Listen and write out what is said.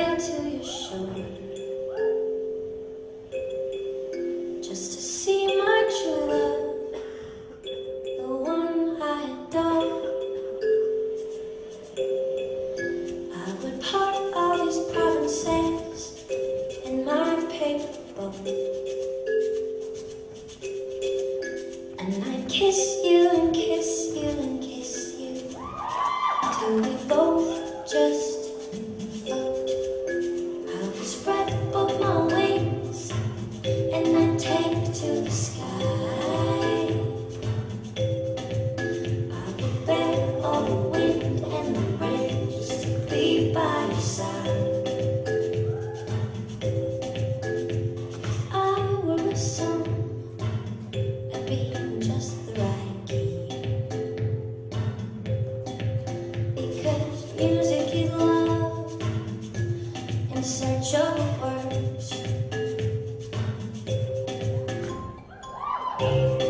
sail to your shore just to see my true love, the one I adore. I would part all these provinces in my paper boat, and I'd kiss you. Music is love in search of words.